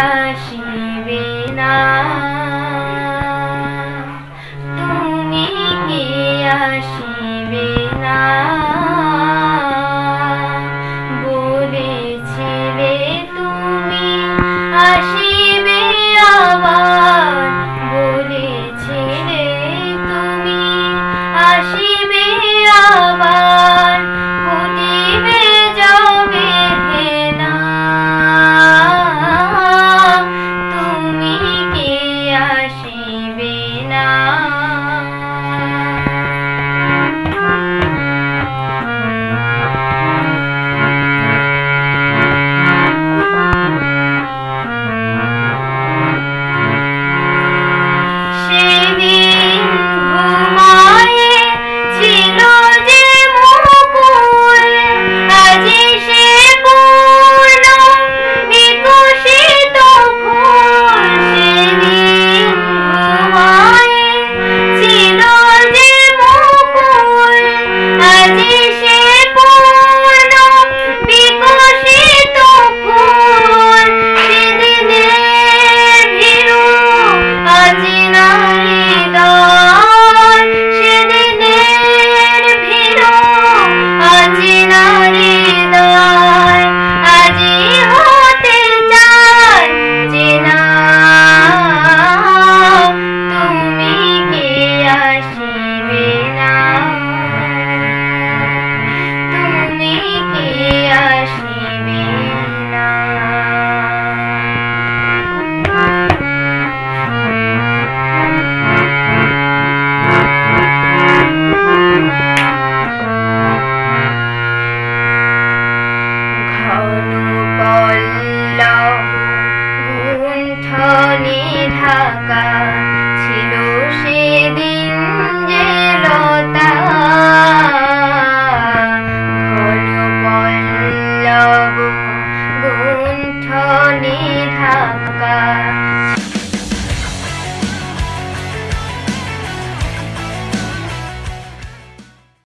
gosh. ধ্যানে ছিল সেদিন।